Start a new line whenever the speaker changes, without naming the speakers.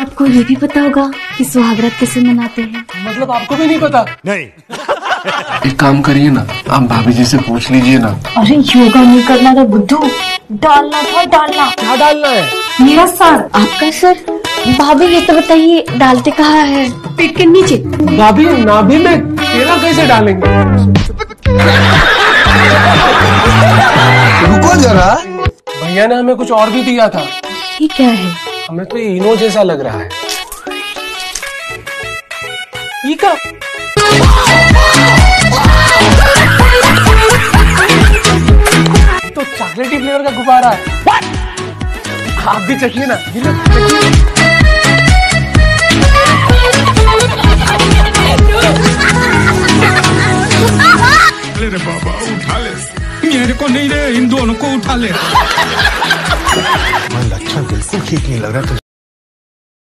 आपको ये भी पता होगा कि सुहागरात कैसे मनाते हैं।
मतलब आपको भी नहीं पता?
नहीं।
एक काम करिए ना आप भाभी जी से पूछ लीजिए ना।
अरे योगा नहीं करना था बुद्धू डालना था डालना।
क्या डालना है?
मेरा सर आपका सर? भाभी ये तो बताइए डालते कहाँ है? पेट के नीचे।
भाभी नाभि में केला कैसे डालेंगे?
रुको जरा।
भैया ने हमें कुछ और भी दिया था।
ये क्या है?
हमें तो ये इनो जैसा लग रहा है। ये क्या? तो चॉकलेटी फ्लेवर का गुब्बारा है। आप भी चखिए ना। ये लो, चखिए।
ले रे बाबा उठा ले। मेरे को नहीं रे इन दोनों को उठा ले।
लक्षण बिल्कुल ठीक नहीं लग रहा